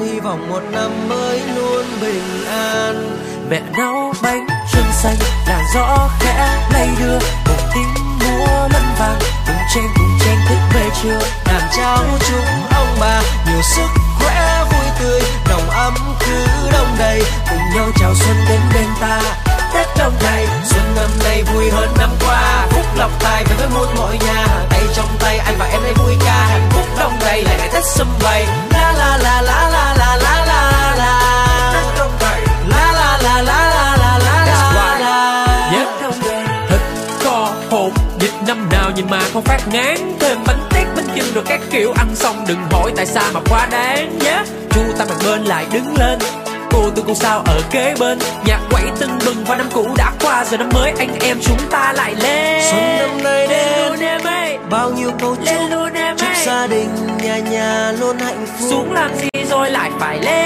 hy vọng một năm mới luôn bình an. Mẹ nấu bánh trưng xanh, làn gió khẽ lay đưa. Một tiếng múa lân vàng, cùng chen cùng chen thức về trưa. Làm cháu chúc ông bà, nhiều sức khỏe vui tươi. Nồng ấm cứ đông đầy, cùng nhau chào xuân đến bên ta. Tết trong ngày xuân năm nay vui hơn năm qua. Phúc lộc tài về với muôn mọi nhà. Tay trong tay anh và em đây vui ca. Hạnh phúc đông đầy, lại ngày tết xung vầy. La la la la la la. Hột dịch năm nào nhìn mà không phát ngán. Thêm bánh tét bánh chưng rồi các kiểu ăn xong đừng hỏi tại sao mà quá đáng nhé. Yeah. chu ta mặt bên lại đứng lên. Cô tôi cô sao ở kế bên. Nhạc quẩy tưng bừng và năm cũ đã qua. Giờ năm mới anh em chúng ta lại lên. Xuân năm nay đến. Luôn em ơi bao nhiêu câu chúc chúc gia đình nhà nhà luôn hạnh phúc. Xuống làm gì rồi lại phải lên